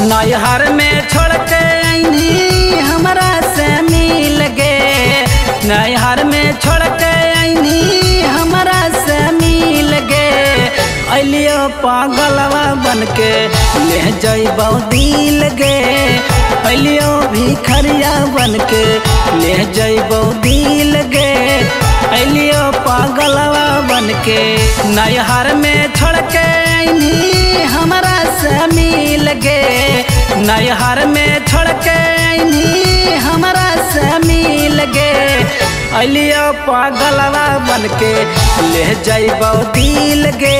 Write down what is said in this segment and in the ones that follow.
नैहर में छोड़ के आईनी हमरा से मिल गे नैहर में छोड़ के आईनी हमरा से मिल गे अलियो पागलवा बन के ले जैबौ दिल गे अलियो भिखरिया बन के ले जैबौ दिल गे अलियो पागलवा बन के नैहर में छोड़ के नैहर में छोड़ के हमरा से मिल गे। अलियो पागलवा बन के ले जैबौ दिल गे।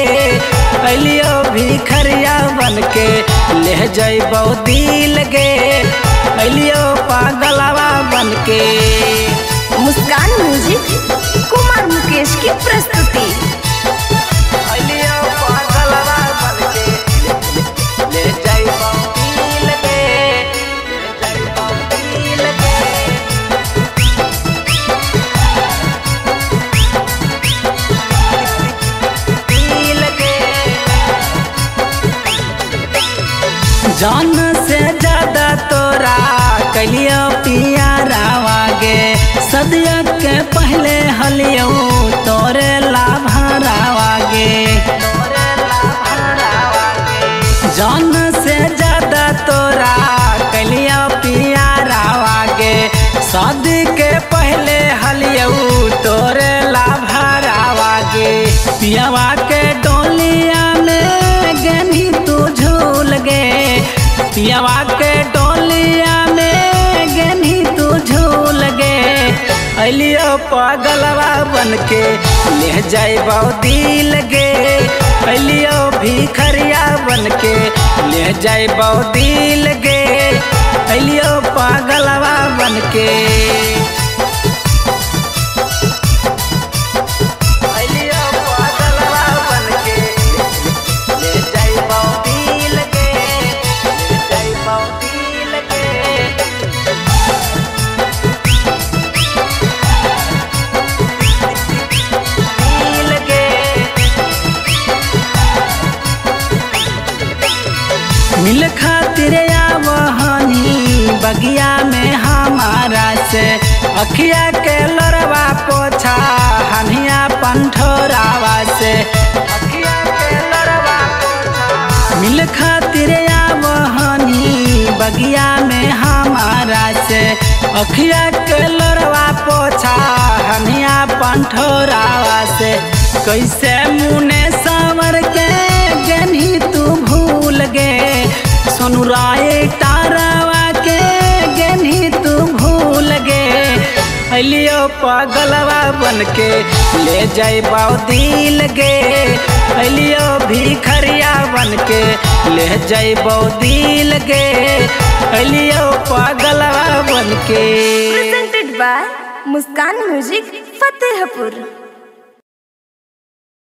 अलियो भिखरिया बन के ले जैबौ दिल गे। अलियो पागलवा बन के मुस्कान म्यूज़िक, कुमार मुकेश की प्रस्तुति। जान से ज़्यादा तोरा कलियो पिया रावागे। सदिया के पहले हलियो, तोरे लाभारावागे जान से ज़्यादा तोरा कलियो पिया रावागे। शादी के पहले हलियो, तोरे लाभारावागे पियावा पियावा के डोलिया में गेनी तू झूल गे अलियो पागलवा बन के ले जाइबौ दिल गे अलियो भिखरिया बन के ले जाइबौ दिल गे अलियो पागलवा बन के मिल खातिर आवहनी बगिया में हमारा से। अखिया के लड़वा पोछा, हनिया पंठोरावा से अखिया के लड़वा मिल खातिर आवहनी बगिया में हमारा से। अखिया के लड़वा पोछा, हनिया पंठोरावा से कैसे मुने अलियो पागलवा बन के ले जाइबौ दिल गे अलियो भिखरिया बन के ले जाइबौ दिल गे अलियो पागलवा बन के presented by Muskan music Fatehpur.